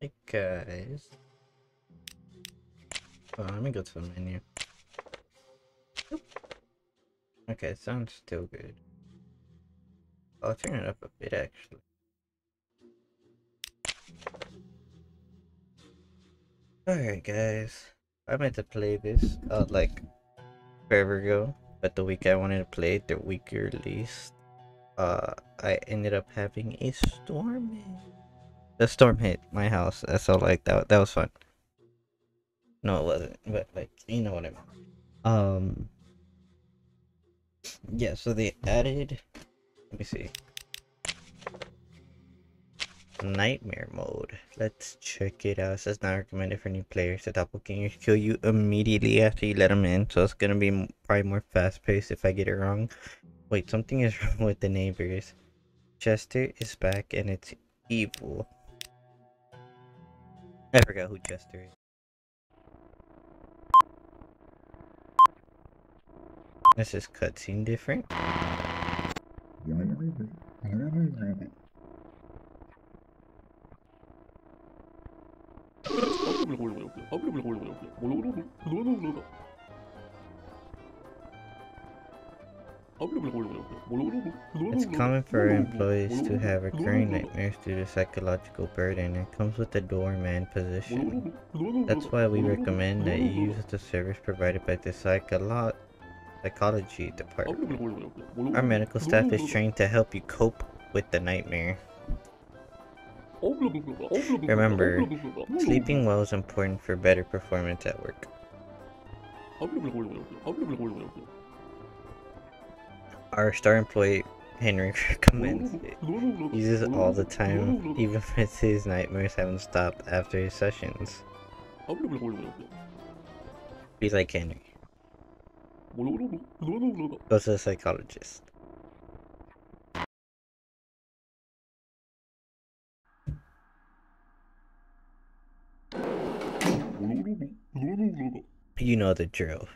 Hey guys. Oh, let me go to the menu. Okay, sounds still good. I'll turn it up a bit actually. Alright guys. I meant to play this uh like forever ago, but the week I wanted to play it, the week you released, uh I ended up having a storm. The storm hit my house. That's all like that that was fun. No it wasn't, but like you know what I mean. Um yeah, so they added let me see. Nightmare mode. Let's check it out. It says not recommended for new players. The doppelgangers kill you immediately after you let them in, so it's gonna be probably more fast paced if I get it wrong. Wait, something is wrong with the neighbors. Chester is back and it's evil. I forgot who Chester is. This is cutscene different. It's common for employees to have recurring nightmares due to psychological burden. It comes with the doorman position. That's why we recommend that you use the service provided by the psycholo psychology department. Our medical staff is trained to help you cope with the nightmare. Remember, sleeping well is important for better performance at work. Our star employee Henry recommends it. Uses it all the time, even if his nightmares haven't stopped after his sessions. Be like Henry. Go to a psychologist. You know the drill.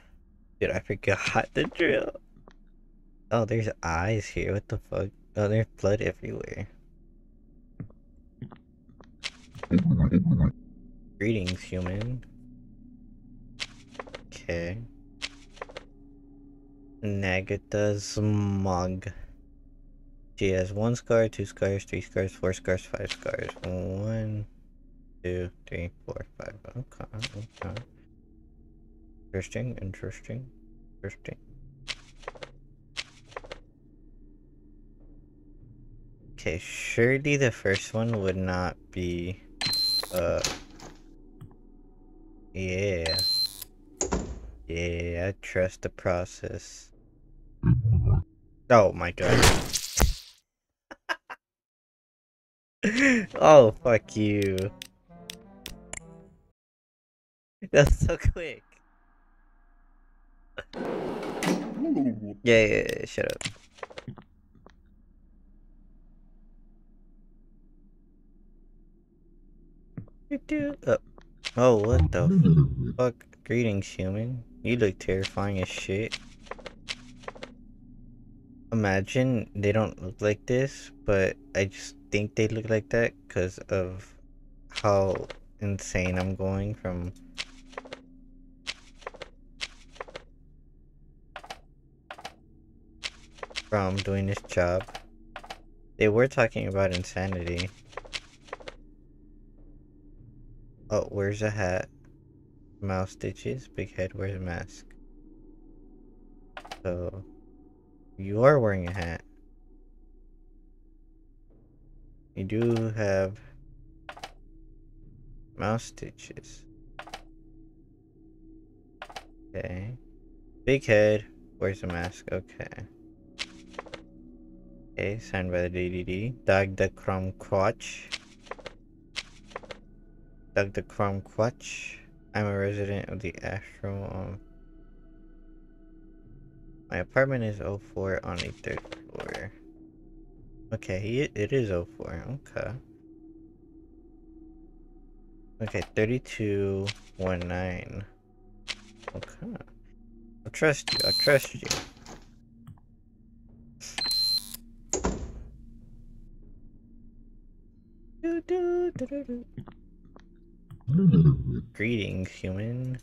Dude, I forgot the drill. Oh, there's eyes here. What the fuck? Oh, there's blood everywhere. Greetings, human. Okay. Nagata's mug. She has one scar, two scars, three scars, four scars, five scars. One, two, three, four, five. Okay, okay. Interesting, interesting, interesting. Okay, surely the first one would not be, uh, yeah. Yeah, I trust the process. Oh my god. oh, fuck you. That's so quick. Yeah, yeah, yeah, shut up. Oh, oh what the fuck? Greetings, human. You look terrifying as shit. Imagine they don't look like this, but I just think they look like that because of how insane I'm going from from doing this job. They were talking about insanity. Oh, where's a hat? Mouse stitches, big head, wears a mask. So, you are wearing a hat. You do have mouse stitches. Okay. Big head, wears a mask, okay. Okay, signed by the DDD. Doug the Crumb Quatch. The Crumb Quatch. I'm a resident of the Astro. Um, my apartment is 04 on the third floor. Okay, it is 04. Okay. Okay, 3219. Okay. I trust you. I trust you. Do, do, do, Greetings, human.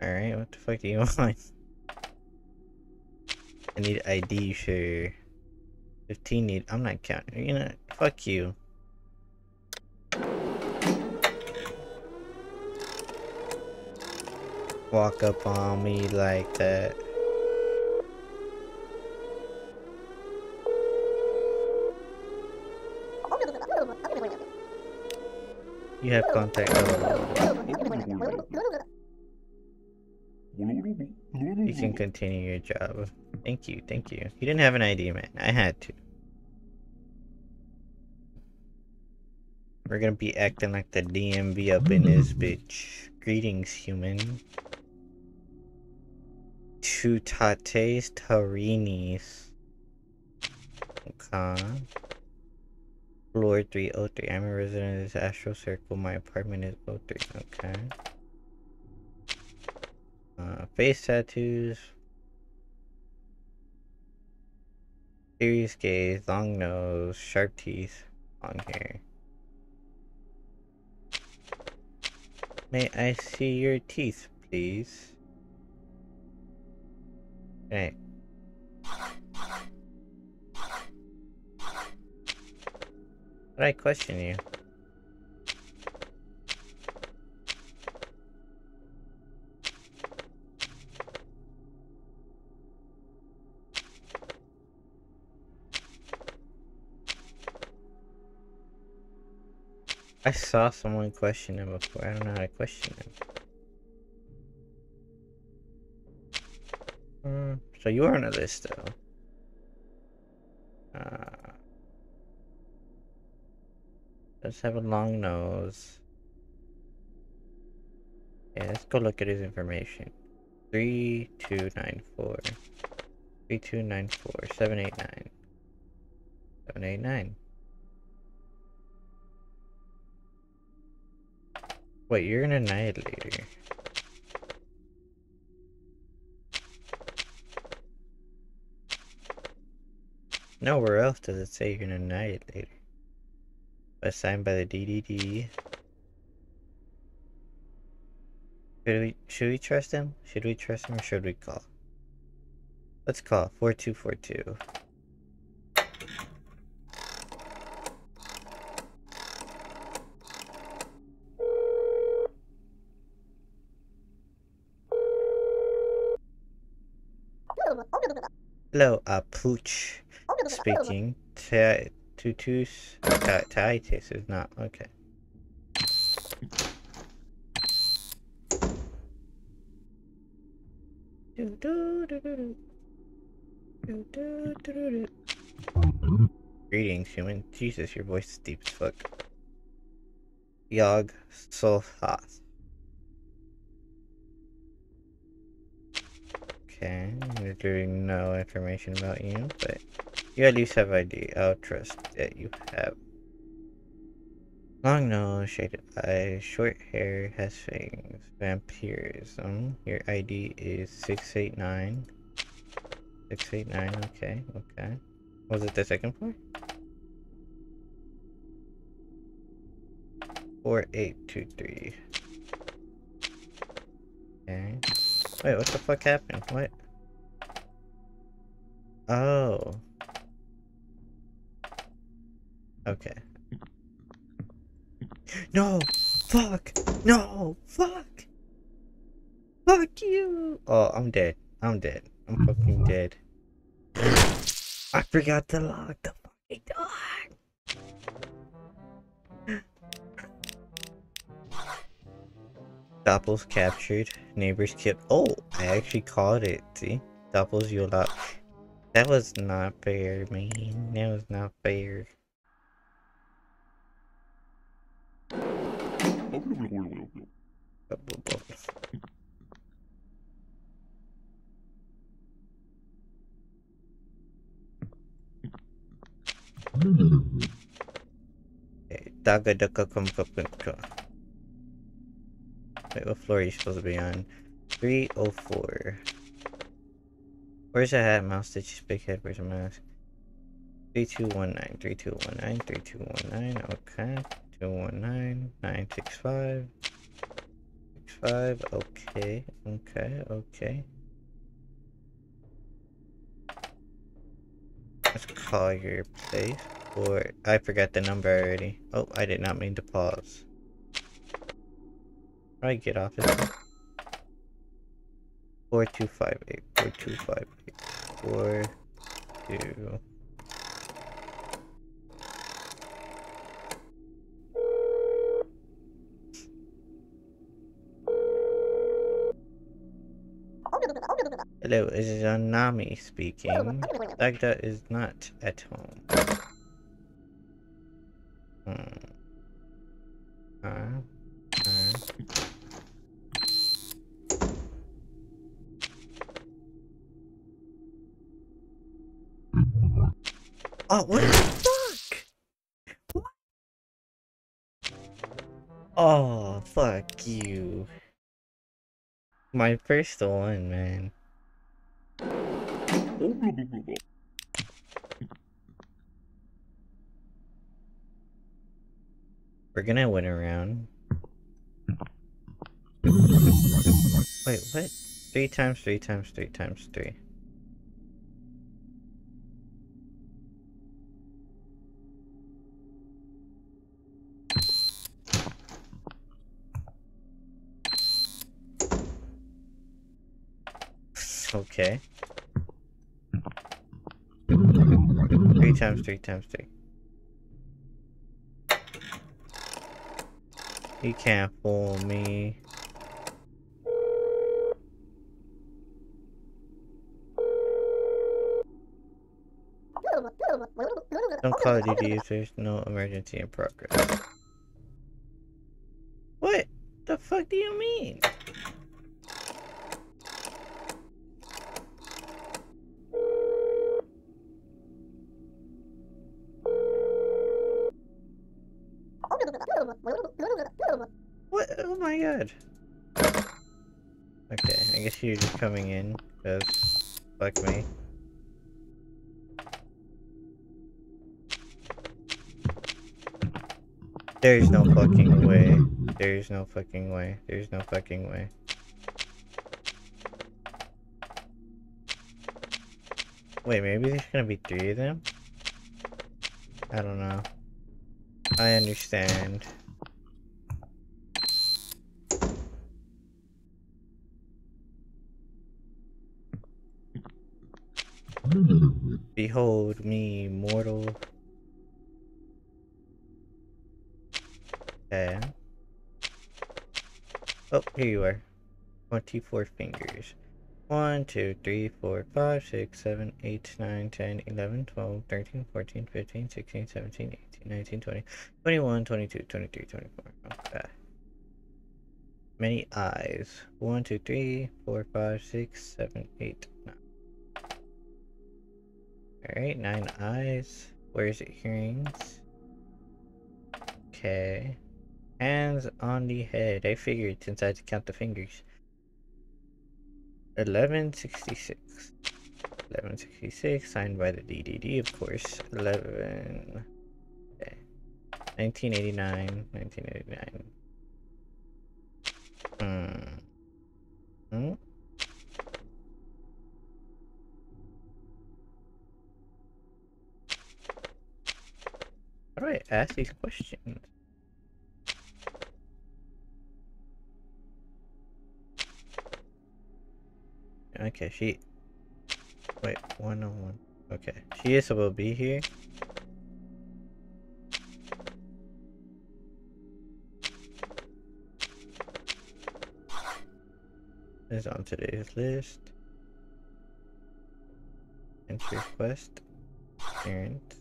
Alright, what the fuck do you want? I need ID, sure. 15 need- I'm not counting. You know, fuck you. Walk up on me like that. You have contact. You can continue your job. Thank you, thank you. You didn't have an ID, man. I had to. We're gonna be acting like the DMV up in this bitch. Greetings, human. Two tates tarinis. Okay. Floor 303. I'm a resident of this Astral Circle. My apartment is 03. Okay. Uh, face tattoos. Serious gaze, long nose, sharp teeth, long hair. May I see your teeth, please? Hey. I question you? I saw someone question him before. I don't know how to question him. Uh, so you are on a list, though. Does have a long nose. Yeah, let's go look at his information. 3294. 3294. 789. 789. Wait, you're an annihilator. Nowhere else does it say you're an annihilator. Assigned by the DDD. Should we, should we trust him? Should we trust him or should we call? Let's call 4242. Hello, uh, Pooch speaking. Tutus. Titus is not. Okay. Greetings, human. Jesus, your voice is deep as fuck. Yog Solhath. Okay, there's no information about you, but you at least have ID. I'll trust that you have. Long nose, shaded eyes, short hair, has fangs, vampirism. Your ID is 689. 689, okay, okay. Was it the second floor? 4823. Okay. Wait, what the fuck happened? What? Oh. Okay. No! Fuck! No! Fuck! Fuck you! Oh, I'm dead. I'm dead. I'm fucking dead. I forgot to lock the fucking door! Doppels captured. Neighbors killed. Oh, I actually called it. See? Doppels you lot. That was not fair, man. That was not fair. Daga daka come Wait, what floor are you supposed to be on? 304. Where's the hat, mouse stitches, big head, where's the mask? 3219, 3219, 3219, okay. 219, 965, 65, okay, okay, okay. Let's call your place, or I forgot the number already. Oh, I did not mean to pause. I get off it. 4258, 4258, 42. Hello, is Anami speaking. Dagda is not at home. Hmm. Uh, uh. Oh, what the fuck? What? Oh, fuck you. My first one, man. We're gonna win around. Wait, what? Three times three times three times three. Okay. Three mm-hmm. times three times three. You can't fool me. Don't call it Duty if there's no emergency in progress. What the fuck do you mean? Just coming in, because like me. There's no fucking way. There's no fucking way. There's no fucking way. Wait, maybe there's gonna be three of them? I don't know. I understand. Behold me, mortal. Okay. Oh, here you are. 24 fingers. 1, 2, 3, 4, 5, 6, 7, 8, 9, 10, 11, 12, 13, 14, 15, 16, 17, 18, 19, 20, 21, 22, 23, 24. Okay. Many eyes. 1, 2, 3, 4, 5, 6, 7, 8, 9. Alright, 9 eyes. Where's it? Hearings. Okay. Hands on the head. I figured since I had to count the fingers. 1166. 1166, signed by the DDD, of course. 11. Okay. 1989. 1989. Hmm. Hmm? I ask these questions? Okay, she... Wait, one on one. Okay, she is supposed to be here. Is on today's list. Entry request. Parent.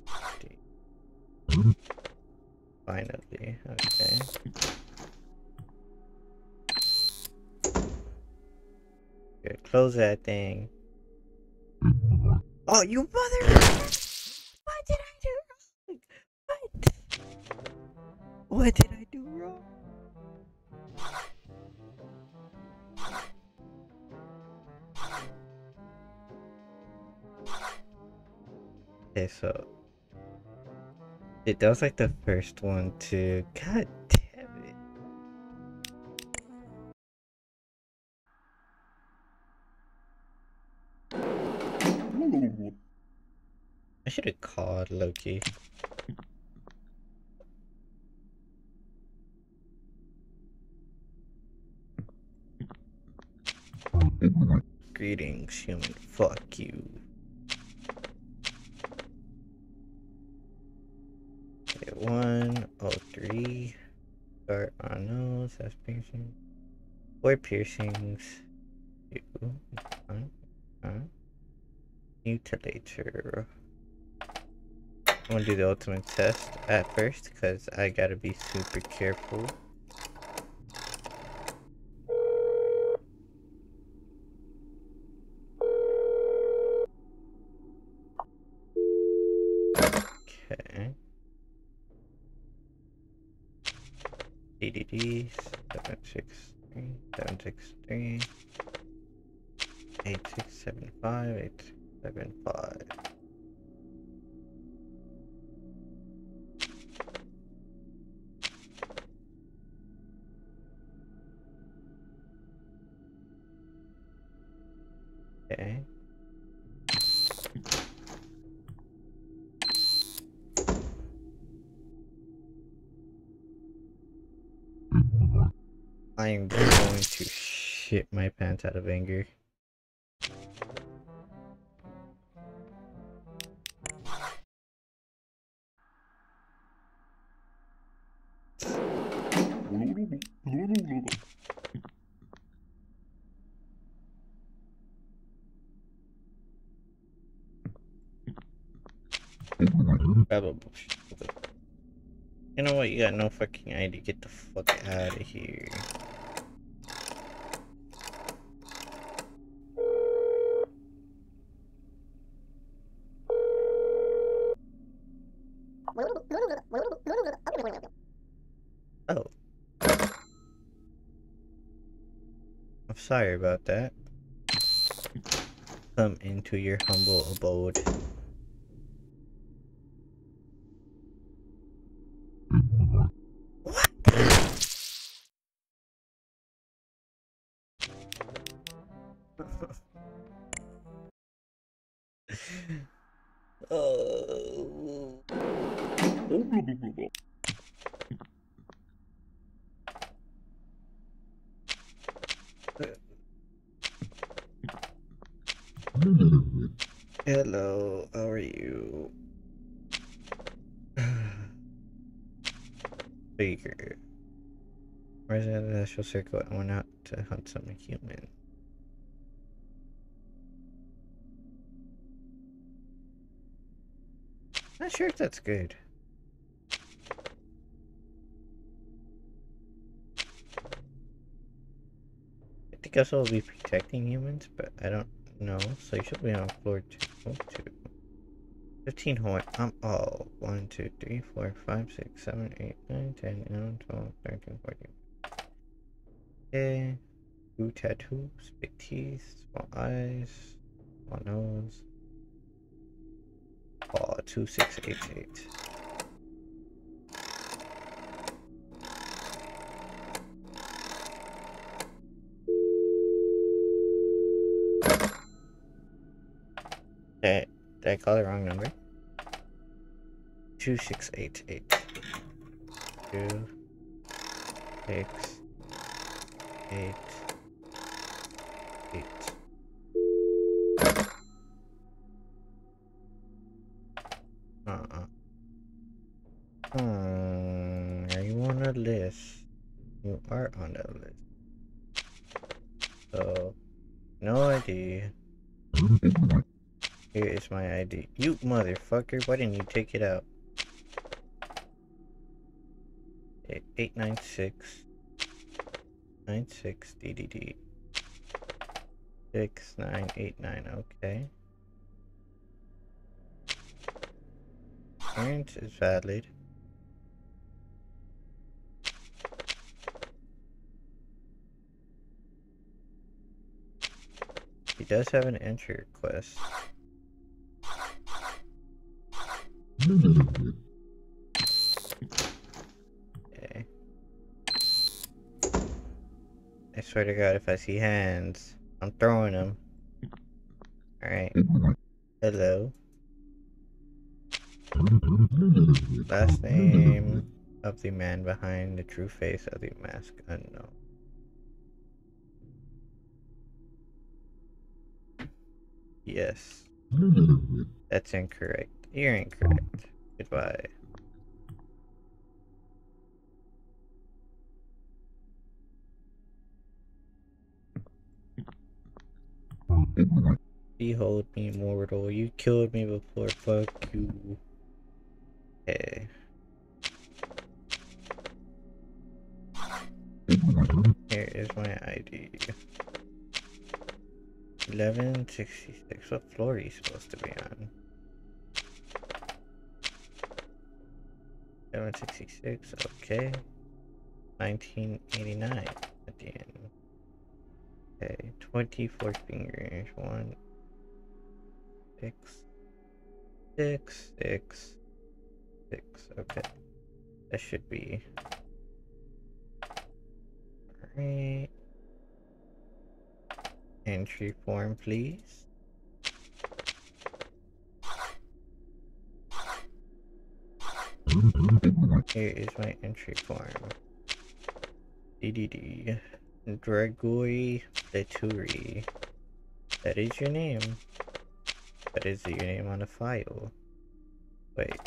Finally, okay. Good, close that thing. Oh, you mother! What did I do wrong? What? What did I do wrong? Okay, so It that was like the first one too. God damn it. I should have called Loki. Greetings, human. Fuck you. One, oh three. Start on nose, that's piercing. Four piercings. Two. One. One. Mutilator. I'm gonna do the ultimate test at first because I gotta be super careful. Okay. DDD 763 763 8675 875 I am going to shit my pants out of anger. You know what? You got no fucking idea. Get the fuck out of here. Oh. I'm sorry about that. Come into your humble abode. Hello, how are you? Figure. Where's that initial circle? I went out to hunt some human. Not sure if that's good. I think I will be protecting humans, but I don't know. So you should be on floor two. Oh, two. 15 horn. I'm oh, 1, 2, 3, 4, 5, 6, 7, 8, 9, 10, 11, 12, 13, 14. Okay. Two tattoos, big teeth, small eyes, small nose. Oh, 2688. Did, I call the wrong number? 2688. 2, 6, 8, 8. Uh-uh. Hmm, are you on the list? You are on the list. So, no ID. My ID. You motherfucker, why didn't you take it out? 896 96 DDD 6989, okay. Clearance is valid. He does have an entry request. Okay. I swear to god, if I see hands, I'm throwing them. Alright. Hello. Last name of the man behind the true face of the mask unknown. Yes. That's incorrect. You're incorrect. Goodbye. Behold me, mortal. You killed me before. Fuck you. Okay. Here is my ID. 1166. What floor are you supposed to be on? 1166. Okay. 1989 at the end. Okay. 24 fingers. One. Six. Six. Six. Six. Okay. That should be. Alright. Entry form, please. Here is my entry form. DDD. Dragoi Leturi. That is your name. That is your name on the file. Wait.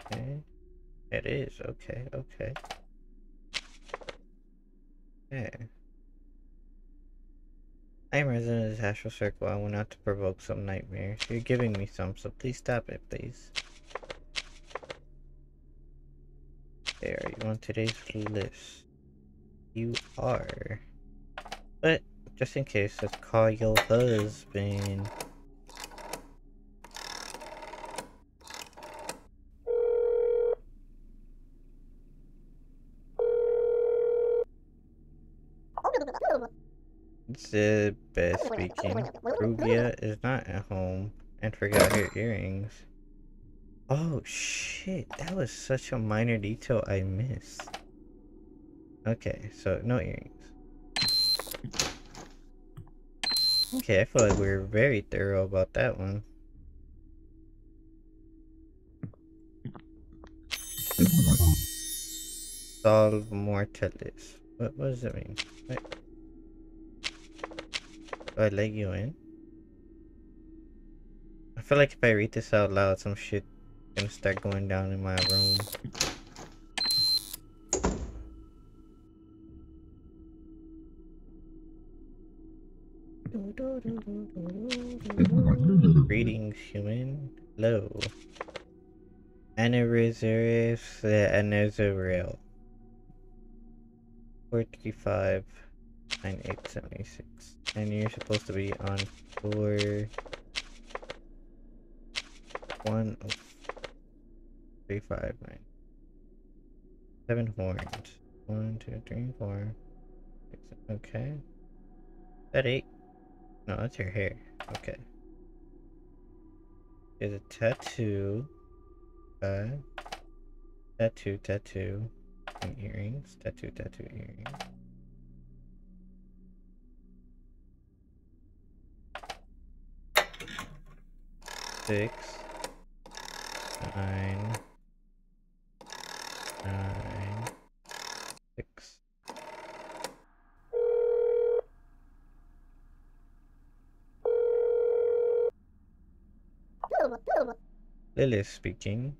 Okay. It is. Okay, okay. Okay. I am resident of this astral circle. I want not to provoke some nightmares. You're giving me some, so please stop it, please. There, you on today's list? You are. But, just in case, let's call your husband. Zibbe speaking. Rubia is not at home and forgot her earrings. Oh shit, that was such a minor detail I missed. Okay, so no earrings. Okay, I feel like we are very thorough about that one. Solve mortalis. What, what does that mean? Do I let you in? I feel like if I read this out loud, some shit gonna start going down in my room. Greetings, human. Hello. Anniversary uh, Anniversary. 435 9876. And you're supposed to be on floor one oh three five nine. Seven horns. One, two, three, four. Six, okay. Is that eight? No, that's your hair. Okay. There's a tattoo. Uh, tattoo, tattoo, and earrings. Tattoo, tattoo, earrings. Six, nine, nine, six. Lilith speaking.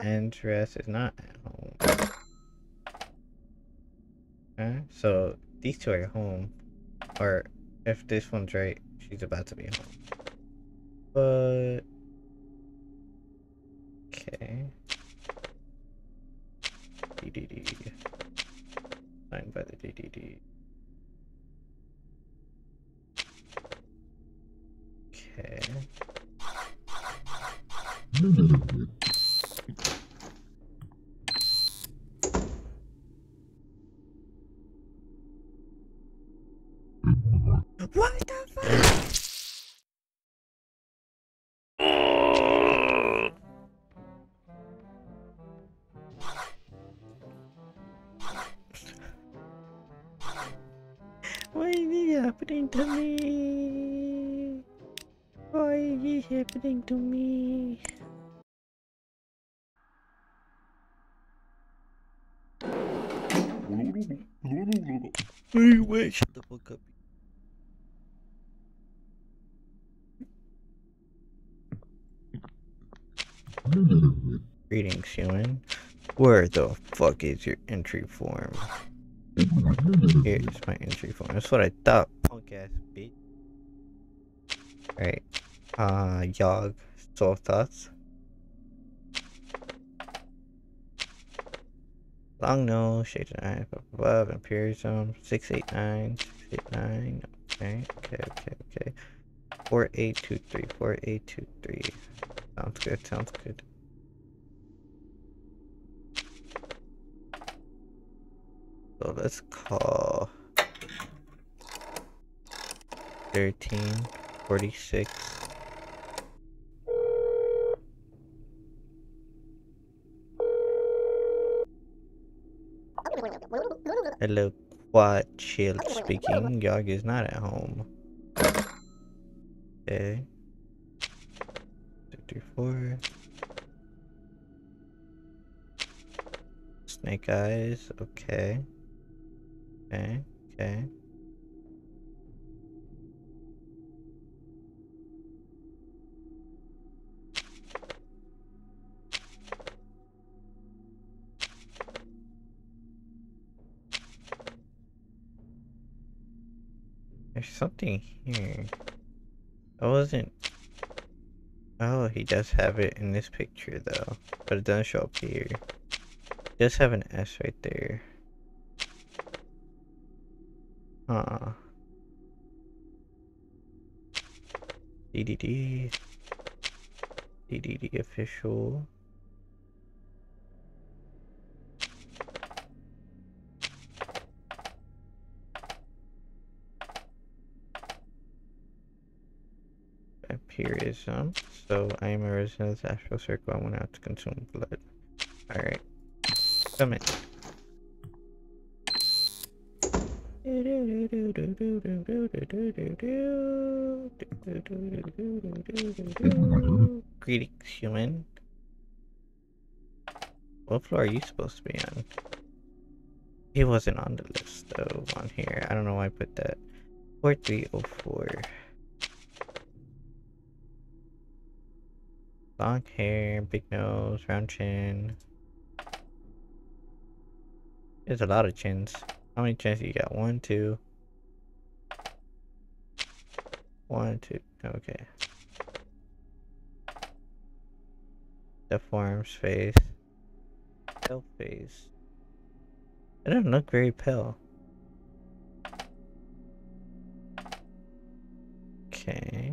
Andress is not at home. Okay, so these two are home. Or if this one's right, she's about to be home. But Anyway, shut the fuck up. Greetings, human. Where the fuck is your entry form? Here's my entry form. That's what I thought, punk ass bitch. Alright. Uh, Yogg, Soul Thoughts. Long nose, shade eye, above, and Imperialism, 689, 689. Okay, okay, okay, okay. 4823, 4823. Sounds good, sounds good. So let's call 1346. Hello, Quad Chill speaking. Yogg is not at home. Okay. Two, three, four. Snake eyes, okay. Okay, okay. Something here. I wasn't... Oh, he does have it in this picture though. But it doesn't show up here. He does have an S right there. Huh. DDD. DDD official. Vampirism. So I am a resident of the astral circle. I went out to consume blood. Alright. In. Greetings, human. What floor are you supposed to be on? He wasn't on the list though on here. I don't know why I put that. 4304. long hair, big nose, round chin. There's a lot of chins. How many chins you got? One, two. One, two. Okay. The form's face. Pale face. It doesn't look very pale. Okay.